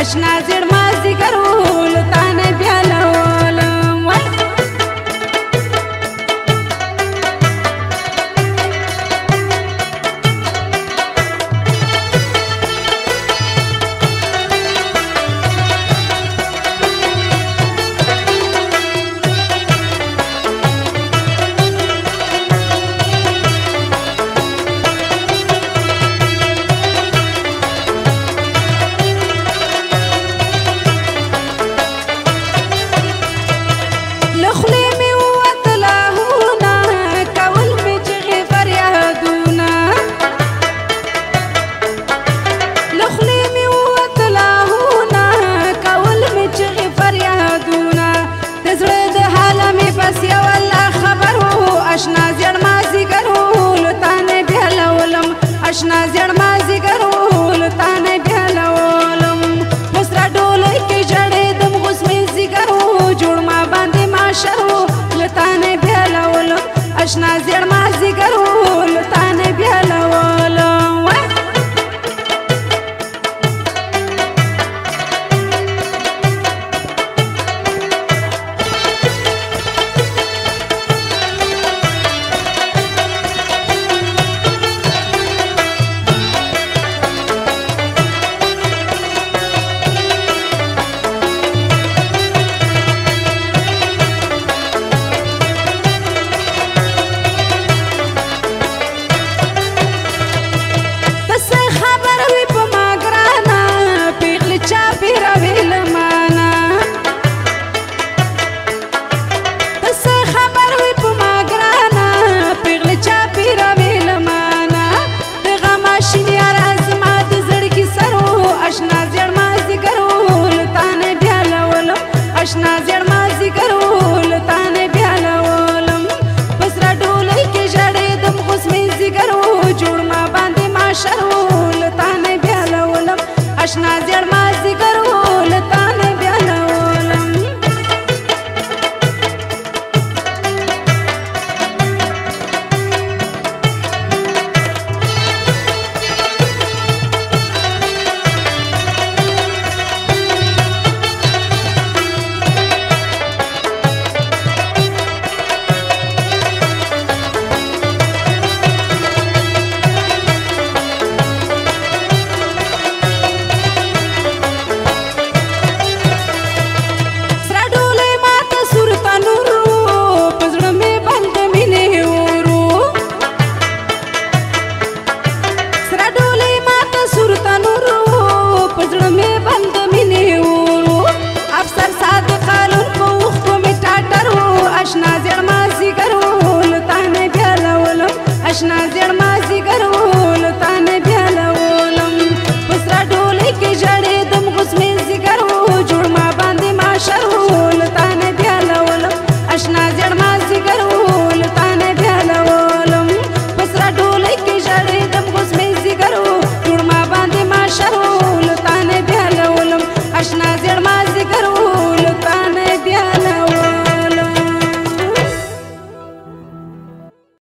Aș nazir آشنا زړ ما زیګر ول تا نه بیلولم اوس را ډول کې جړې دم غوس مې زیګر جوړ ما باندې ما شر